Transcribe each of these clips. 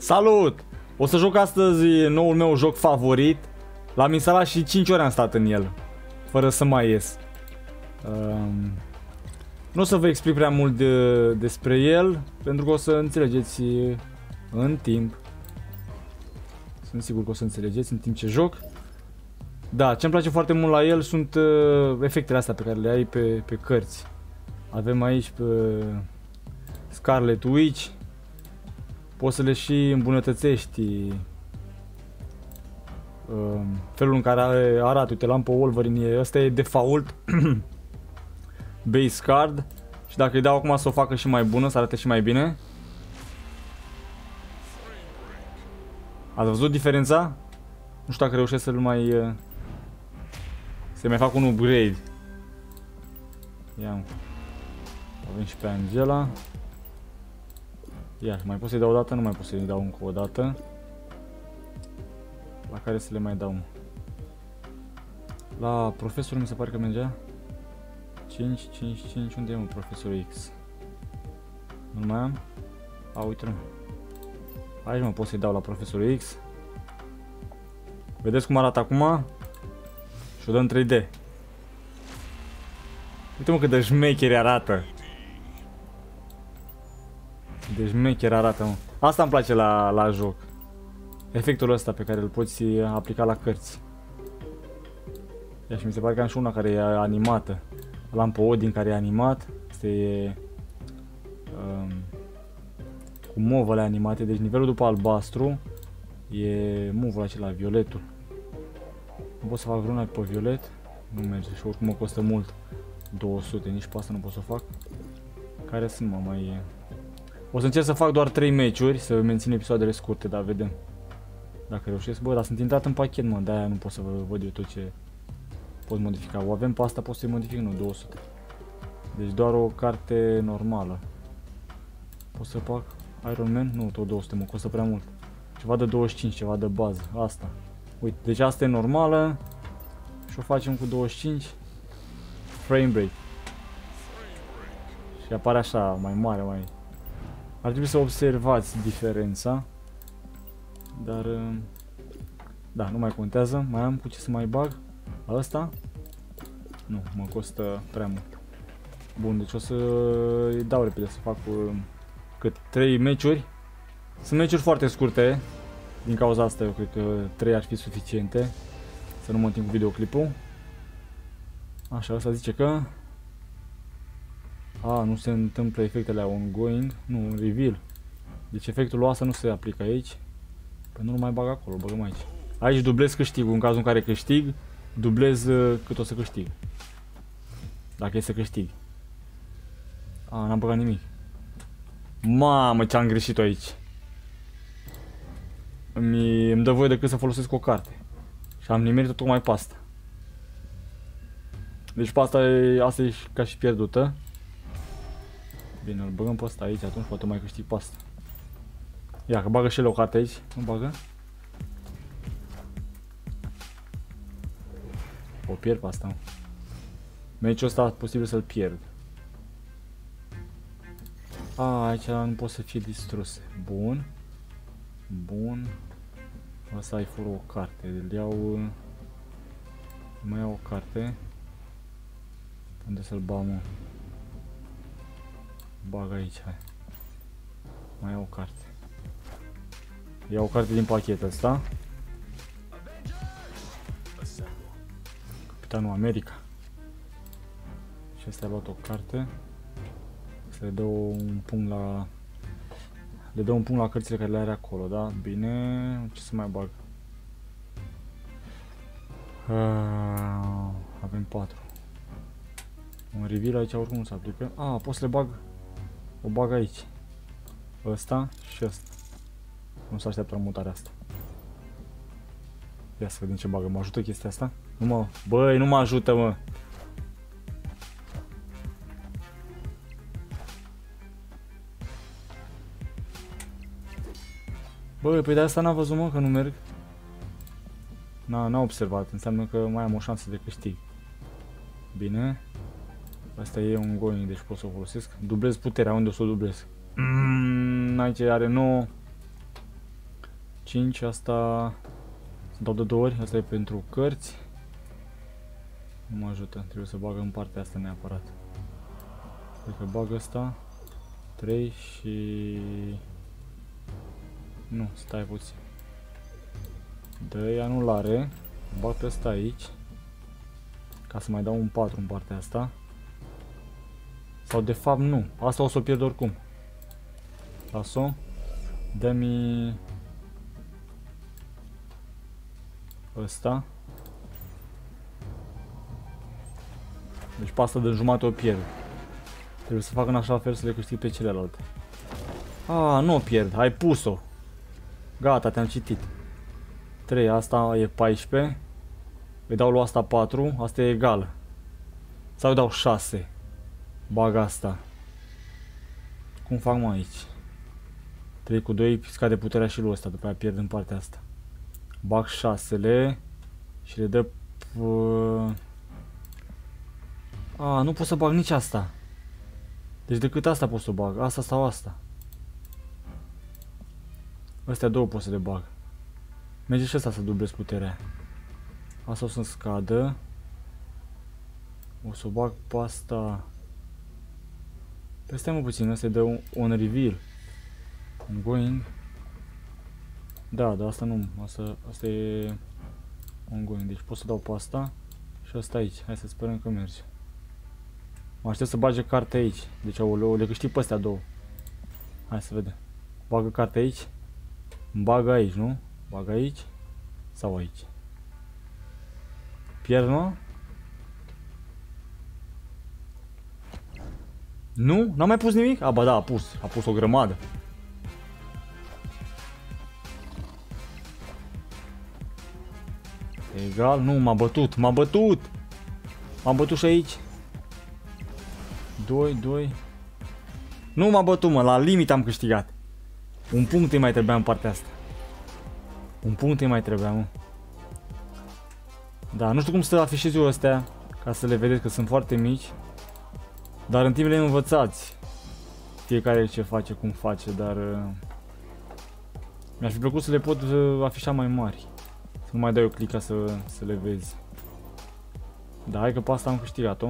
Salut! O să joc astăzi noul meu joc favorit. L-am instalat și 5 ore am stat în el. Fără să mai ies. Um, nu o să vă explic prea mult de, despre el, pentru că o să înțelegeți în timp. Sunt sigur că o să înțelegeți în timp ce joc. Da, ce-mi place foarte mult la el sunt uh, efectele astea pe care le ai pe, pe cărți. Avem aici pe Scarlet Witch. Poți să le și îmbunătățești uh, felul în care arată. Uite, l-am pe Wolverine, ăsta e default base card. Și dacă îi dau acum să o facă și mai bună, să arate și mai bine. Ați văzut diferența? Nu știu dacă reușesc să-l mai... Uh, să mai fac un upgrade. Ia Avem și pe Angela. Ia, mai pot să-i dau o dată? Nu mai pot să-i dau încă o dată. La care să le mai dau? La profesor mi se pare că mergea. 5, 5, 5, unde e un profesor X? Nu mai am? A, uite-l. Aici mă pot să-i dau la profesorul X. Vedeți cum arată acum? Și o dăm 3D. Uite mă cât de șmecheri arată. De șmecher arată, mă. Asta îmi place la, la joc. Efectul ăsta pe care îl poți aplica la cărți. Ia și mi se pare că am și una care e animată. L-am pe Odin care e animat. Este um, cu movele animate. Deci nivelul după albastru e move acela, violetul. Nu pot să fac vreuna pe violet. Nu merge și oricum mă costă mult. 200, nici pe asta nu pot să fac. Care sunt mă mai... O să încerc să fac doar 3 meciuri, să mențin episoadele scurte, dar vedem. Dacă reușesc. Bă, dar sunt intrat în pachet, mă, de-aia nu pot să vă văd eu tot ce pot modifica. O avem pe asta, pot să-i modific, nu, 200. Deci doar o carte normală. Pot să fac Iron Man? Nu, tot 200, mă costă prea mult. Ceva de 25, ceva de bază, asta. Uite, deci asta e normală. Și o facem cu 25. Frame break. Și apare așa, mai mare, mai... Ar trebui să observați diferența. Dar... Uh, da, nu mai contează. Mai am cu ce să mai bag. Asta? Nu, mă costă prea mult. Bun, deci o să îi dau repede să fac uh, cât 3 meciuri. Sunt meciuri foarte scurte. Din cauza asta eu cred că 3 ar fi suficiente. Să nu mă întind cu videoclipul. Așa, asta zice că... A, nu se întâmplă efectele ongoing. Nu, reveal. Deci efectul ăsta nu se aplică aici. Păi nu mai bag acolo, băgăm aici. Aici dublez câștigul, în cazul în care câștig, dublez uh, cât o să câștig. Dacă e să câștig. A, n-am băgat nimic. Mamă, ce-am greșit aici. Îmi, îmi dă voie decât să folosesc o carte. Și am nimerit-o tocmai pe asta. Deci pe asta e, asta e ca și pierdută. Bine, îl băgăm pe asta aici, atunci poate mai câștig pe asta. Ia, că bagă și el o carte aici. Nu bagă? O pierd pe asta. Meciul ăsta posibil să-l pierd. A, aici nu pot să fie distruse. Bun. Bun. Asta ai fură o carte. Îl iau... Mai iau o carte. Unde să-l bag, Bag aici, hai. Mai iau o carte. Iau o carte din pachet ăsta. Capitanul America. Și asta a luat o carte. Să le dă un punct la... Le dă un punct la cărțile care le are acolo, da? Bine, ce să mai bag? Uh, avem 4. Un reveal aici oricum nu se aplică. Ah, pot să le bag. O bag aici. Ăsta și ăsta. Nu se așteaptă la mutarea asta. Ia să vedem ce bagă. Mă ajută chestia asta? Nu mă... Băi, nu mă ajută, mă. Băi, păi de asta n-am văzut, mă, că nu merg. N-a observat. Înseamnă că mai am o șansă de câștig. Bine. Asta e un going, deci pot să o folosesc. Dublez puterea, unde o să o dublez? Mm, aici are 9. 5, asta... Să dau de două ori, asta e pentru cărți. Nu mă ajută, trebuie să bag în partea asta neapărat. Cred că bag asta. 3 și... Nu, stai puțin. Dă-i anulare. Bag pe asta aici. Ca să mai dau un 4 în partea asta. Sau de fapt nu. Asta o să o pierd oricum. Las-o. Dă-mi... Ăsta. Deci pe asta de jumate o pierd. Trebuie să fac în așa fel să le câștig pe celelalte. Ah, nu o pierd. Ai pus-o. Gata, te-am citit. 3, asta e 14. Îi dau lui asta 4, asta e egal. Sau îi dau 6. Bag asta. Cum fac mă aici? 3 cu 2 scade puterea și lui ăsta, după aia pierd în partea asta. Bag 6-le și le dă... A, nu pot să bag nici asta. Deci decât asta pot să bag. Asta sau asta. Astea două pot să le bag. Merge și asta să dublez puterea. Asta o să-mi scadă. O să o bag pe asta. Pe stai mă puțin, asta dă un, un reveal. Un going. Da, dar asta nu, asta, asta e un going. Deci pot să dau pe asta și asta aici. Hai să sperăm că merge. Mă aștept să bage carte aici. Deci o le câștig pe astea două. Hai să vedem. Bagă carte aici. Bagă aici, nu? Bagă aici. Sau aici. Pierd, nu? Nu? N-a mai pus nimic? A, ba da, a pus. A pus o grămadă. Egal, nu, m-a bătut, m-a bătut! M-am bătut și aici. 2, 2. Nu m-a bătut, mă, la limit am câștigat. Un punct îi mai trebuia în partea asta. Un punct îi mai trebuia, mă. Da, nu știu cum să afișez eu astea, ca să le vedeți că sunt foarte mici. Dar în timp le învățați. Fiecare ce face, cum face, dar... Uh, mi-ar fi plăcut să le pot uh, afișa mai mari. Să nu mai dai o click ca să, să le vezi. Da, hai că pe asta am câștigat-o.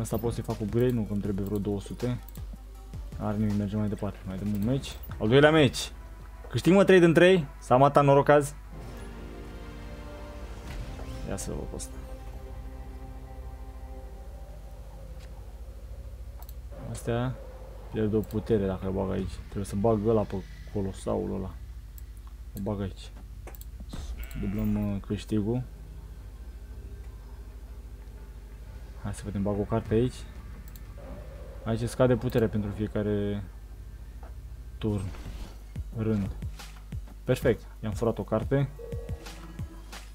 Asta pot să-i fac upgrade, nu că îmi trebuie vreo 200. Are nimic, mergem mai departe. Mai dăm un meci. Al doilea meci. Câștig mă 3 din 3. S-a matat noroc azi. Ia să vă post. Astea pierd o putere dacă îl bag aici. Trebuie să bag ăla pe colosaul ăla. O bag aici. Dublăm uh, câștigul. Hai să vedem, bag o carte aici. Aici scade putere pentru fiecare turn. Rând. Perfect. I-am furat o carte.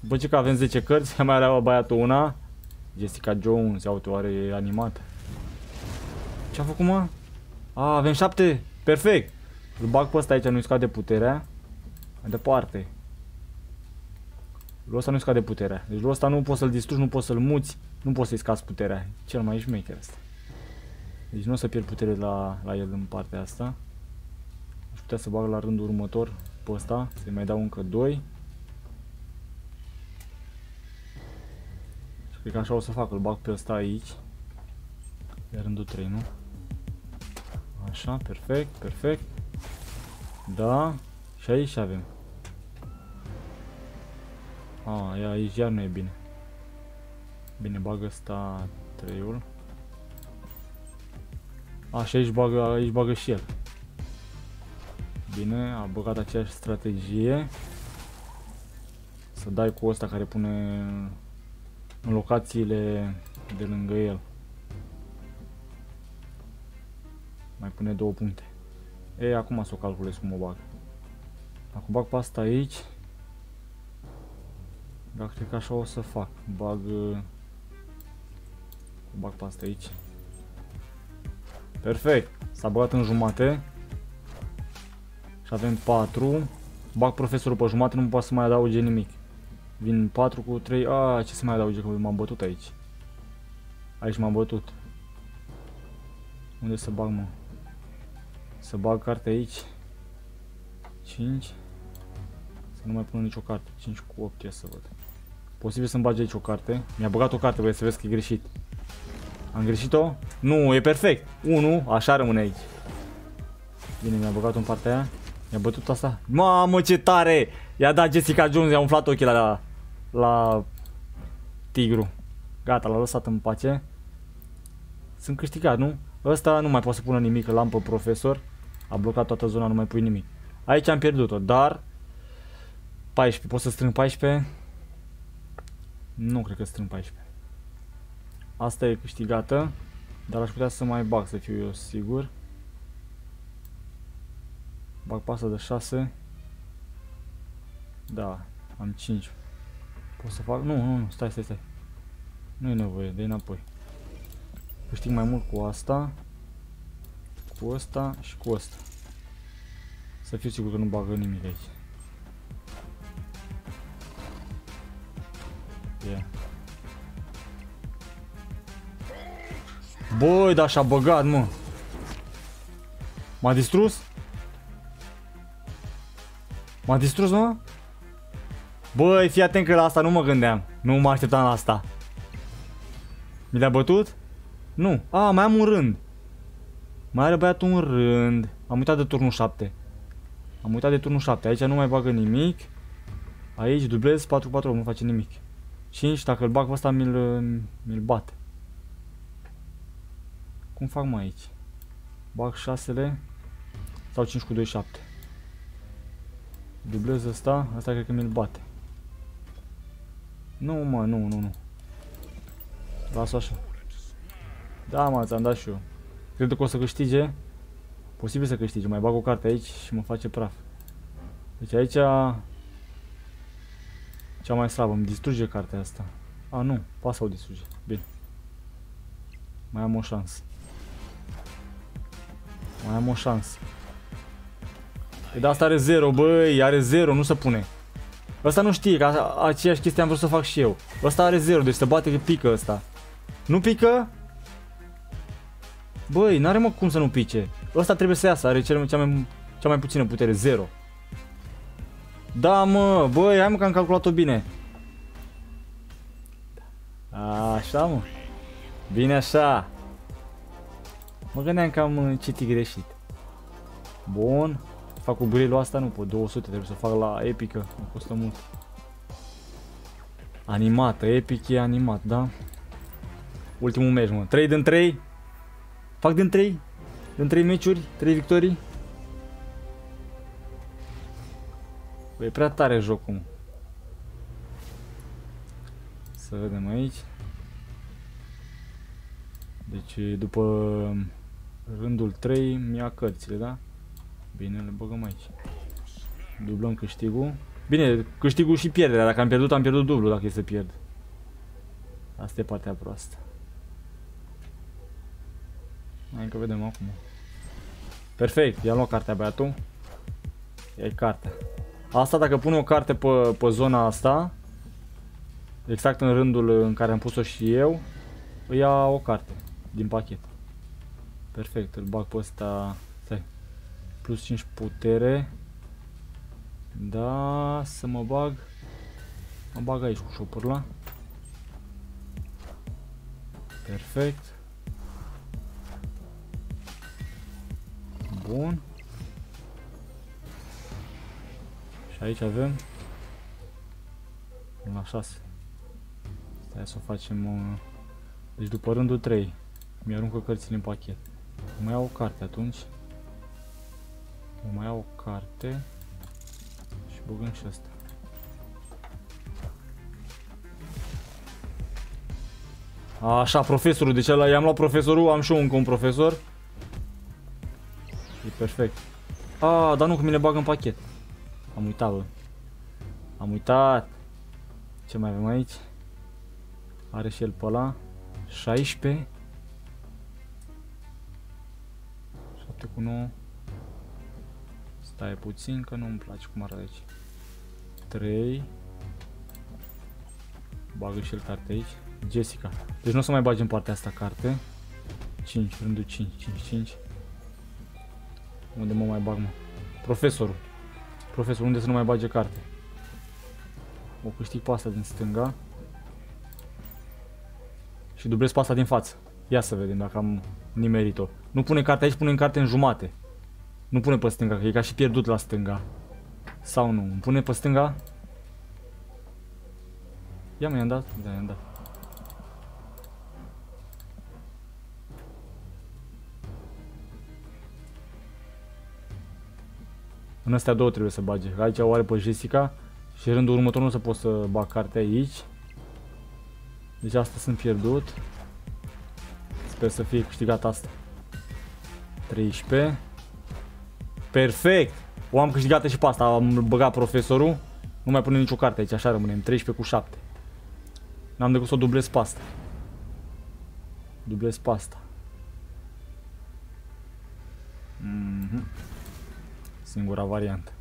După ce că avem 10 cărți, mai are băiatul una. Jessica Jones, ia uite, oare animat. Ce-a făcut, mă? A, avem 7. Perfect. Îl bag pe ăsta aici, nu-i scade puterea. Mai departe. Lui ăsta nu-i scade puterea. Deci lui ăsta nu poți să-l distrugi, nu poți să-l muți, nu poți să-i scazi puterea. Cel mai șmecher ăsta. Deci nu o să pierd putere la, la el în partea asta. Aș putea să bag la rândul următor pe ăsta, să-i mai dau încă 2. Și cred că așa o să fac, îl bag pe ăsta aici. E rândul 3, nu? Așa, perfect, perfect. Da, și aici avem. A, ah, aici iar nu e bine. Bine, bagă ăsta 3-ul. A, și aici bagă, aici bagă și el. Bine, a băgat aceeași strategie. Să dai cu ăsta care pune în locațiile de lângă el. Mai pune două puncte. E, acum să o calculez cum o bag. Acum bag pe asta aici. Dar cred că așa o să fac. Bag... Bag pe asta aici. Perfect. S-a băgat în jumate. Și avem 4. Bag profesorul pe jumate, nu poate să mai adauge nimic. Vin 4 cu 3. A, ce să mai adauge, că m-am bătut aici. Aici m-am bătut. Unde să bag, mă? Să bag cartea aici. 5. Să nu mai pun nicio carte. 5 cu 8, ia să văd. Posibil să-mi bage aici o carte. Mi-a băgat o carte, voi să vezi că e greșit. Am greșit-o? Nu, e perfect. 1, așa rămâne aici. Bine, mi-a băgat în partea aia. Mi-a bătut asta. Mamă, ce tare! I-a dat Jessica Jones, i-a umflat ochii la, la tigru. Gata, l-a lăsat în pace. Sunt câștigat, nu? Ăsta nu mai poate să pună nimic, lampă profesor. A blocat toată zona, nu mai pui nimic. Aici am pierdut-o, dar 14, pot să strâng 14? Nu cred că strâng 14. Asta e câștigată, dar aș putea să mai bag, să fiu eu sigur. Bag pasă de 6. Da, am 5. Pot să fac? Nu, nu, nu, stai, stai, stai. Nu e nevoie, de înapoi. Câștig mai mult cu asta. Cu asta și cu asta. Să fiu sigur că nu bagă nimic aici. Yeah. Băi, da și-a băgat, mă. M-a distrus? M-a distrus, mă? Băi, fii atent că la asta nu mă gândeam. Nu mă așteptam la asta. Mi le-a bătut? Nu. A, mai am un rând. Mai are băiatul un rând. Am uitat de turnul 7. Am uitat de turnul 7. Aici nu mai bagă nimic. Aici dublez 4 4 nu face nimic. 5, dacă îl bag pe ăsta mi-l mi bate. Cum fac mai aici? Bag 6 sau 5 cu 2, 7. Dublez ăsta, asta cred că mi-l bate. Nu, mă, nu, nu, nu. Las-o așa. Da, mă, ți-am dat și eu. Cred că o să câștige. Posibil să câștige. Mai bag o carte aici și mă face praf. Deci aici... Cea mai slabă. Îmi distruge cartea asta. A, nu. Pasă o distruge. Bine. Mai am o șansă. Mai am o șansă. E de asta are 0, băi, are 0, nu se pune. Ăsta nu știe, că aceeași chestie am vrut să fac și eu. Ăsta are 0, deci se bate că pică ăsta. Nu pică? Băi, n-are mă cum să nu pice. Ăsta trebuie să iasă, are cea mai, cea mai puțină putere, 0. Da, mă, băi, hai mă că am calculat-o bine. Așa, mă. Bine așa. Mă gândeam că am citit greșit. Bun. Fac cu brilul asta, nu pot, 200, trebuie să fac la epică, mă costă mult. Animată, epic e animat, da? Ultimul meci, mă. 3 din 3. Fac din 3. Din 3 meciuri, 3 victorii. Băi, e prea tare jocul, mă. Să vedem aici. Deci, după rândul 3, mi-a cărțile, da? Bine, le băgăm aici. Dublăm câștigul. Bine, câștigul și pierderea. Dacă am pierdut, am pierdut dublu dacă e să pierd. Asta e partea proastă. Hai că vedem acum. Perfect, i-am luat cartea băiatul. Ia-i cartea. Asta dacă pun o carte pe, pe zona asta, exact în rândul în care am pus-o și eu, îi ia o carte din pachet. Perfect, îl bag pe ăsta, stai, plus 5 putere. Da, să mă bag, mă bag aici cu șopârla. Perfect. Bun. Și aici avem la 6. Stai să o facem... Uh, deci după rândul 3 mi-aruncă cărțile în pachet. Mai iau o carte atunci. Mai iau o carte. Și băgăm și asta. Așa, profesorul, deci i-am luat profesorul, am și eu încă un profesor. E perfect. A, dar nu, că mi le bag în pachet. Am uitat, bă. Am uitat. Ce mai avem aici? Are și el pe ăla. 16. 7 cu 9. Stai puțin că nu-mi place cum arată aici. 3. Bagă și el carte aici. Jessica. Deci nu o să mai bagi în partea asta carte. 5, rândul 5, 5, 5. Unde mă mai bag, mă? Profesorul. Profesor, unde să nu mai bage carte? O câștig pe asta din stânga. Și dublez pe asta din față. Ia să vedem dacă am nimerit-o. Nu pune carte aici, pune în carte în jumate. Nu pune pe stânga, că e ca și pierdut la stânga. Sau nu? Îmi pune pe stânga? Ia mă, i-am dat? Da, i-am dat. În astea două trebuie să bage. Aici o are pe Jessica și rândul următor nu o să pot să bag cartea aici. Deci asta sunt pierdut. Sper să fie câștigat asta. 13. Perfect! O am câștigat și pe asta, am băgat profesorul. Nu mai pune nicio carte aici, așa rămânem. 13 cu 7. N-am decât să o dublez pe asta. Dublez pe asta. Singura variantă.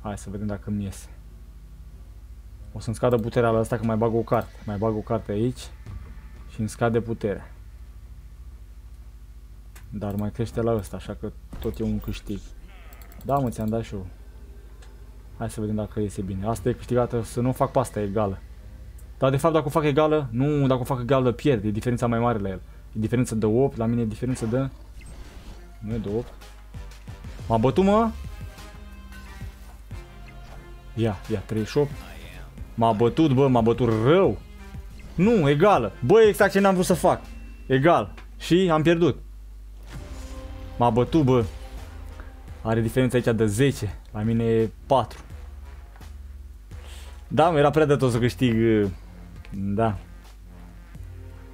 Hai să vedem dacă mi iese. O să-mi scadă puterea la asta că mai bag o carte. Mai bag o carte aici și îmi scade puterea. Dar mai crește la ăsta, așa că tot e un câștig. Da, mă, ți-am dat și eu. Hai să vedem dacă iese bine. Asta e câștigată, să nu fac pasta egală. Dar de fapt dacă o fac egală, nu, dacă o fac egală pierd, e diferența mai mare la el. E diferență de 8, la mine e diferență de... Nu e de 8. M-a bătut, mă? Ia, ia, 38. M-a bătut, bă, m-a bătut rău. Nu, egală. Bă, exact ce n-am vrut să fac. Egal. Și am pierdut. M-a bătut, bă. Are diferența aici de 10. La mine e 4. Da, era prea de tot să câștig. Da.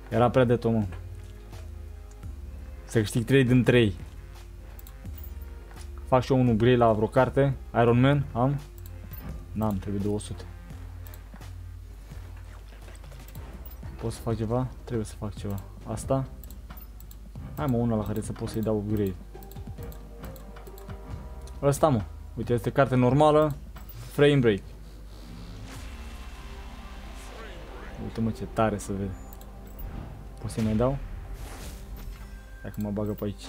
Era prea de tot, mă. Să câștig 3 din 3. Fac și eu unul grey la vreo carte. Iron Man, am? N-am, trebuie 200. Pot să fac ceva? Trebuie să fac ceva. Asta? Hai mă, una la care să pot să-i dau upgrade. Ăsta mă. Uite, este carte normală. Frame break. Uite mă ce tare să vede. Pot să-i mai dau? Dacă mă bagă pe aici.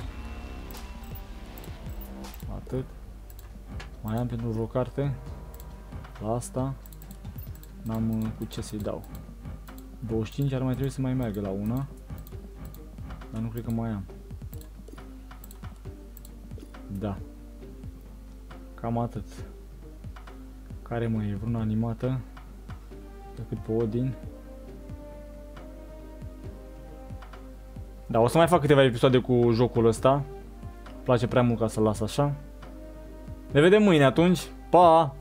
Atât. Mai am pentru vreo carte. La asta. N-am uh, cu ce să-i dau. 25 ar mai trebui să mai meargă la una. Dar nu cred că mai am. Da. Cam atât. Care mai e? Vreuna animată? Decât pe Odin. Da, o să mai fac câteva episoade cu jocul ăsta. Îmi place prea mult ca să-l las așa. Ne vedem mâine atunci. Pa!